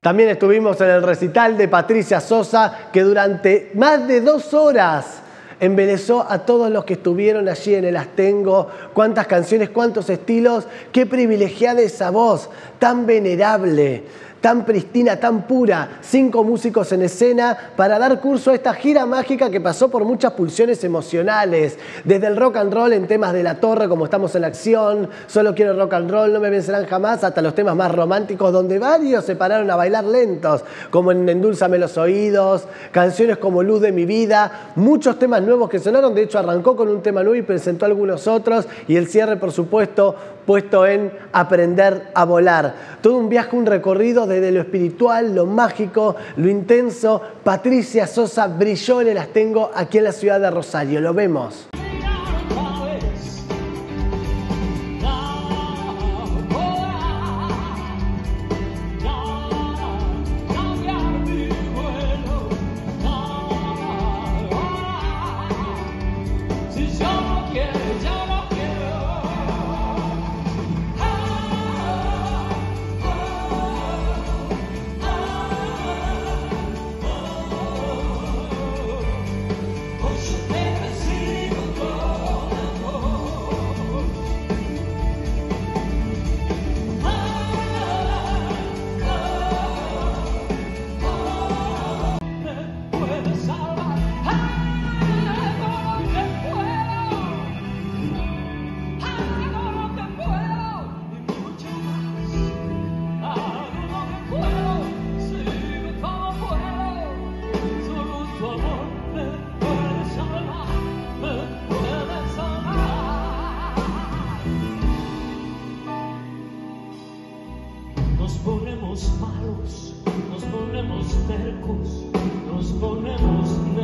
También estuvimos en el recital de Patricia Sosa, que durante más de dos horas embelezó a todos los que estuvieron allí en el Astengo. Cuántas canciones, cuántos estilos, qué privilegiada esa voz, tan venerable tan pristina, tan pura, cinco músicos en escena para dar curso a esta gira mágica que pasó por muchas pulsiones emocionales, desde el rock and roll en temas de la torre como estamos en la acción, solo quiero rock and roll, no me vencerán jamás, hasta los temas más románticos donde varios se pararon a bailar lentos, como en Endulzame los oídos, canciones como Luz de mi vida, muchos temas nuevos que sonaron, de hecho arrancó con un tema nuevo y presentó algunos otros y el cierre por supuesto puesto en aprender a volar. Todo un viaje, un recorrido desde lo espiritual, lo mágico, lo intenso. Patricia Sosa brilló en el Astengo aquí en la ciudad de Rosario. Lo vemos.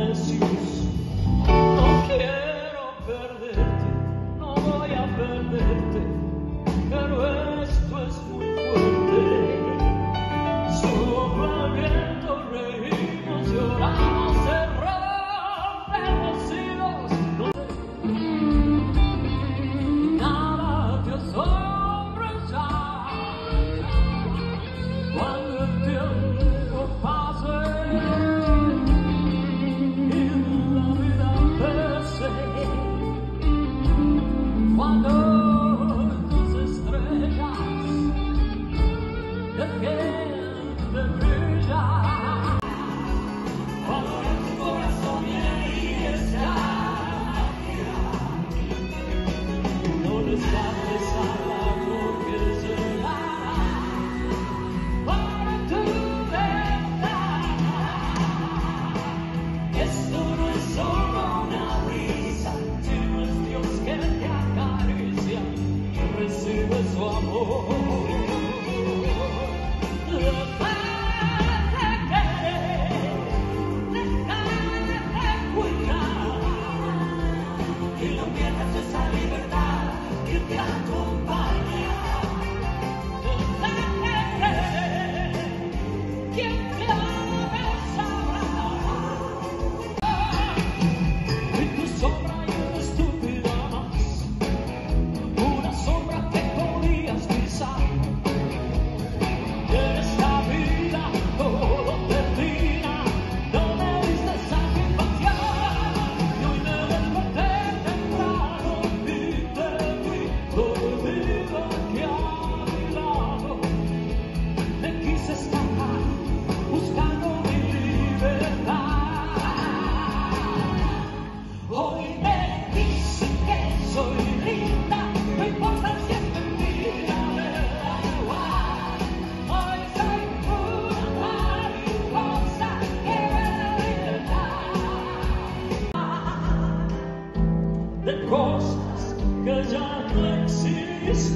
Recibe su amor.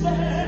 say